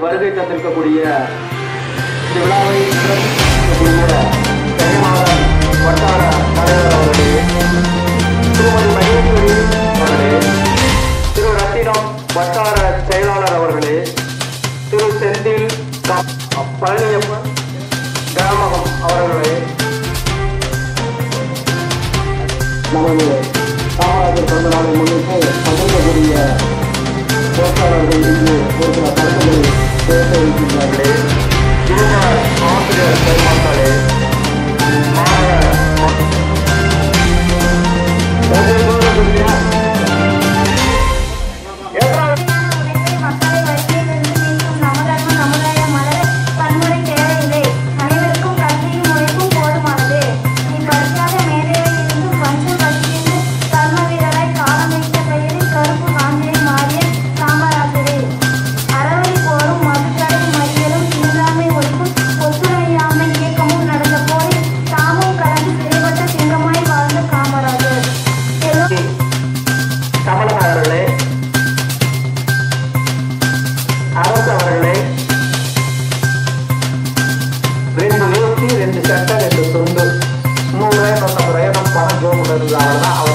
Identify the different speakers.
Speaker 1: வருகை தந்திருக்கக்கூடிய இந்த விழாவை சிறப்பிக்கக்கூடிய வட்டார தலைவர் அவர்களே திருமதி மகேஸ்வரி அவர்களே திரு ரத்தினம் வட்டார செயலாளர் அவர்களே திரு செந்தில் க- பழனியப்பன் கிராமகம் அவர்களே. நமது காமராஜர் பிறந்த நாளை முன்னிட்டு பங்கேற்கக்கூடிய parte del Rama